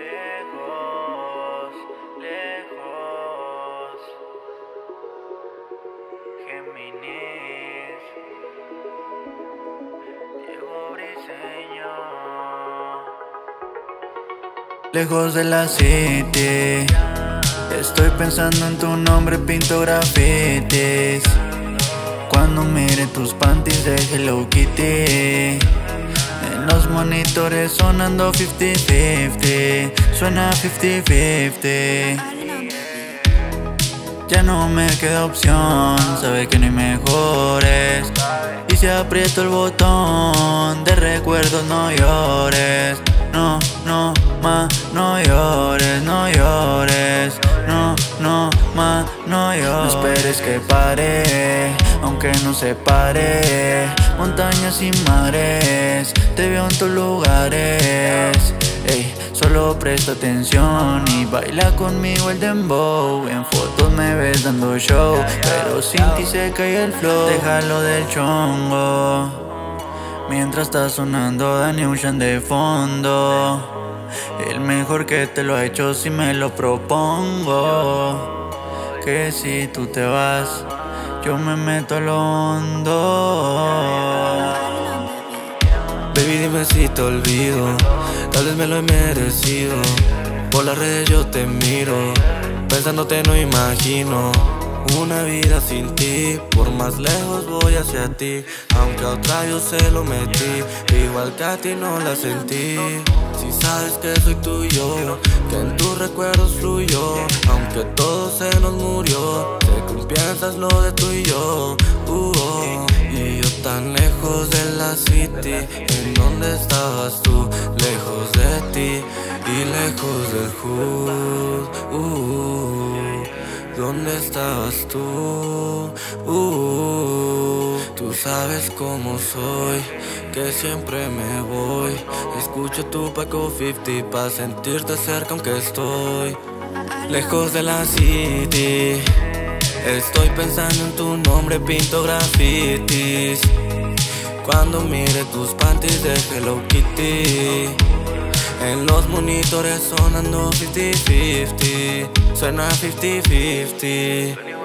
lejos, lejos. Géminis, Diego Briseño. Lejos de la city, estoy pensando en tu nombre, pinto grafitis. Cuando mire tus panties de Hello Kitty. Los monitores sonando 50-50, suena 50-50. Ya no me queda opción, sabe que no hay mejores. Y si aprieto el botón de recuerdos, no llores. No, no, ma, no llores, no llores. No, no, ma, no llores. No esperes que pare, aunque no se pare. Montañas y mares, te veo en tus lugares. Ey, solo presta atención y baila conmigo el dembow. En fotos me ves dando show, pero sin ti se cae el flow. Déjalo del chongo. Mientras está sonando Danny Ocean de fondo. El mejor que te lo ha hecho si me lo propongo. Que si tú te vas, yo me meto a lo hondo. Baby, dime si te olvido. Tal vez me lo he merecido. Por las redes yo te miro. Pensándote no imagino. Una vida sin ti, por más lejos voy hacia ti. Aunque a otra yo se lo metí, igual que a ti no la sentí. Si sabes que soy tuyo, que en tus recuerdos fluyo. Aunque todo se nos murió, que piensas lo de tú y yo. Uh, oh. Y yo tan lejos de la city, ¿en dónde estabas tú? Lejos de ti y lejos del hood. Uh, ¿Dónde estabas tú? Uh, tú sabes cómo soy, que siempre me voy. Escucho tu Paco 50 para sentirte cerca aunque estoy lejos de la city. Estoy pensando en tu nombre, pinto grafitis. Cuando mire tus panties de Hello Kitty. En los monitores sonando 50-50, suena 50-50.